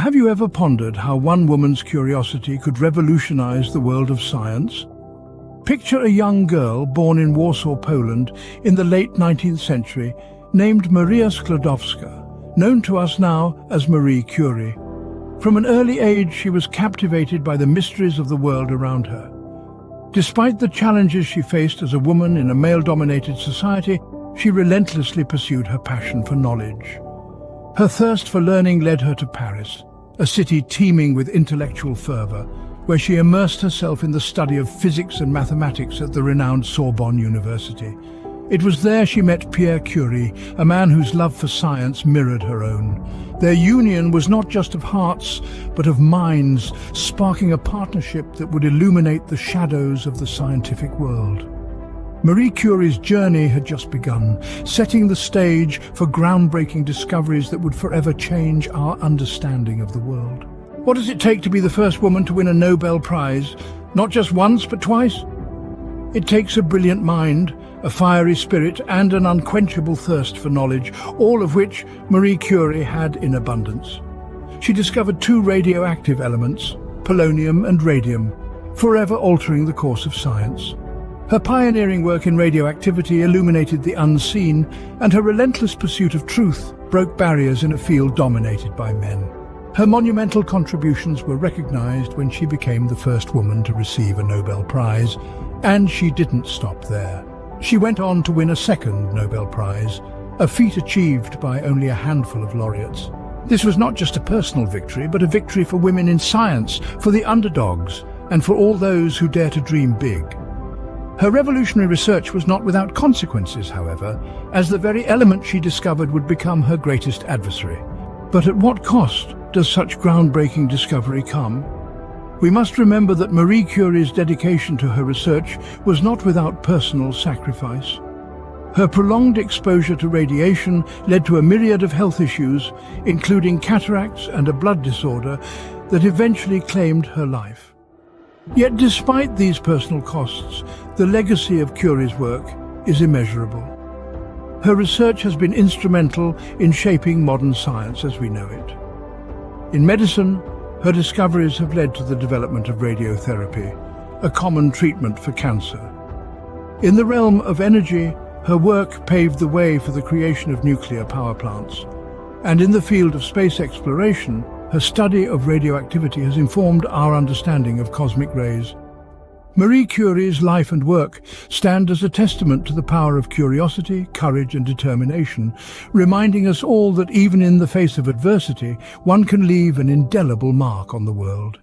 Have you ever pondered how one woman's curiosity could revolutionize the world of science? Picture a young girl born in Warsaw, Poland in the late 19th century named Maria Sklodowska, known to us now as Marie Curie. From an early age she was captivated by the mysteries of the world around her. Despite the challenges she faced as a woman in a male-dominated society, she relentlessly pursued her passion for knowledge. Her thirst for learning led her to Paris, a city teeming with intellectual fervour, where she immersed herself in the study of physics and mathematics at the renowned Sorbonne University. It was there she met Pierre Curie, a man whose love for science mirrored her own. Their union was not just of hearts, but of minds, sparking a partnership that would illuminate the shadows of the scientific world. Marie Curie's journey had just begun, setting the stage for groundbreaking discoveries that would forever change our understanding of the world. What does it take to be the first woman to win a Nobel Prize? Not just once, but twice? It takes a brilliant mind, a fiery spirit and an unquenchable thirst for knowledge, all of which Marie Curie had in abundance. She discovered two radioactive elements, polonium and radium, forever altering the course of science. Her pioneering work in radioactivity illuminated the unseen, and her relentless pursuit of truth broke barriers in a field dominated by men. Her monumental contributions were recognized when she became the first woman to receive a Nobel Prize, and she didn't stop there. She went on to win a second Nobel Prize, a feat achieved by only a handful of laureates. This was not just a personal victory, but a victory for women in science, for the underdogs, and for all those who dare to dream big. Her revolutionary research was not without consequences, however, as the very element she discovered would become her greatest adversary. But at what cost does such groundbreaking discovery come? We must remember that Marie Curie's dedication to her research was not without personal sacrifice. Her prolonged exposure to radiation led to a myriad of health issues, including cataracts and a blood disorder, that eventually claimed her life. Yet despite these personal costs, the legacy of Curie's work is immeasurable. Her research has been instrumental in shaping modern science as we know it. In medicine, her discoveries have led to the development of radiotherapy, a common treatment for cancer. In the realm of energy, her work paved the way for the creation of nuclear power plants. And in the field of space exploration, her study of radioactivity has informed our understanding of cosmic rays. Marie Curie's life and work stand as a testament to the power of curiosity, courage and determination, reminding us all that even in the face of adversity, one can leave an indelible mark on the world.